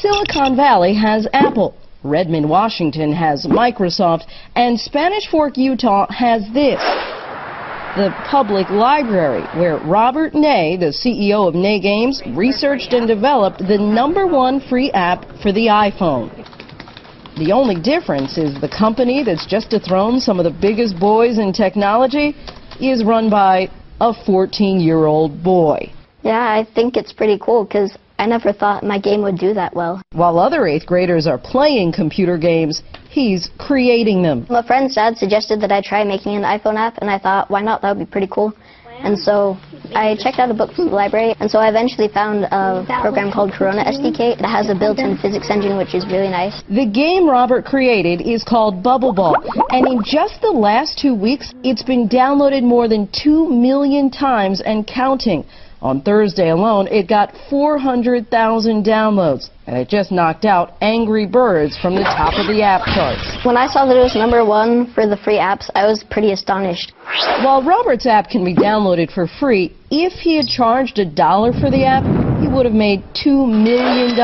Silicon Valley has Apple, Redmond, Washington has Microsoft, and Spanish Fork, Utah has this. The public library, where Robert Nay, the CEO of Nay Games, researched and developed the number one free app for the iPhone. The only difference is the company that's just dethroned some of the biggest boys in technology is run by a 14-year-old boy. Yeah, I think it's pretty cool because I never thought my game would do that well. While other 8th graders are playing computer games, he's creating them. My friend's dad suggested that I try making an iPhone app, and I thought, why not? That would be pretty cool. And so I checked out a book from the library, and so I eventually found a program called Corona SDK. that has a built-in physics engine, which is really nice. The game Robert created is called Bubble Ball, and in just the last two weeks, it's been downloaded more than 2 million times and counting. On Thursday alone, it got 400,000 downloads, and it just knocked out Angry Birds from the top of the app charts. When I saw that it was number one for the free apps, I was pretty astonished. While Robert's app can be downloaded for free, if he had charged a dollar for the app, he would have made $2 million,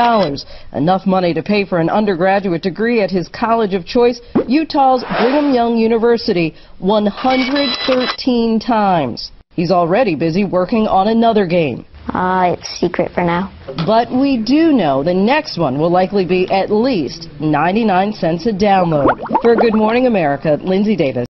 enough money to pay for an undergraduate degree at his college of choice, Utah's Brigham Young University, 113 times. He's already busy working on another game. Ah, uh, it's secret for now. But we do know the next one will likely be at least 99 cents a download. For Good Morning America, Lindsay Davis.